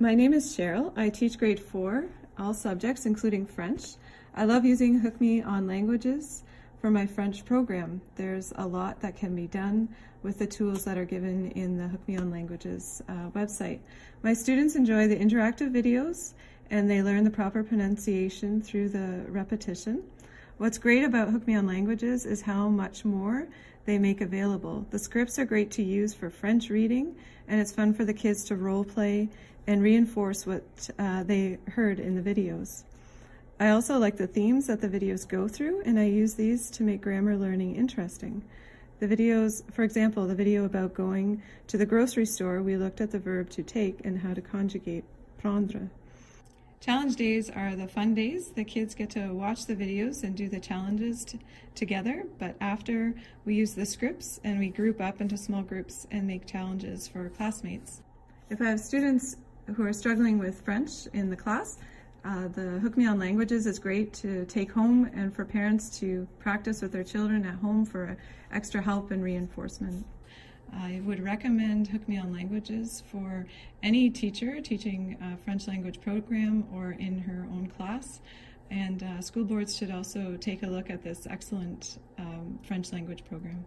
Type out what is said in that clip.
My name is Cheryl. I teach grade four, all subjects, including French. I love using Hook Me on Languages for my French program. There's a lot that can be done with the tools that are given in the Hook Me on Languages uh, website. My students enjoy the interactive videos and they learn the proper pronunciation through the repetition. What's great about Hook Me on Languages is how much more they make available. The scripts are great to use for French reading, and it's fun for the kids to role play and reinforce what uh, they heard in the videos. I also like the themes that the videos go through, and I use these to make grammar learning interesting. The videos, for example, the video about going to the grocery store, we looked at the verb to take and how to conjugate prendre. Challenge days are the fun days. The kids get to watch the videos and do the challenges together, but after we use the scripts and we group up into small groups and make challenges for classmates. If I have students who are struggling with French in the class, uh, the Hook Me on Languages is great to take home and for parents to practice with their children at home for extra help and reinforcement. I would recommend Hook Me on Languages for any teacher teaching a French language program or in her own class. And uh, school boards should also take a look at this excellent um, French language program.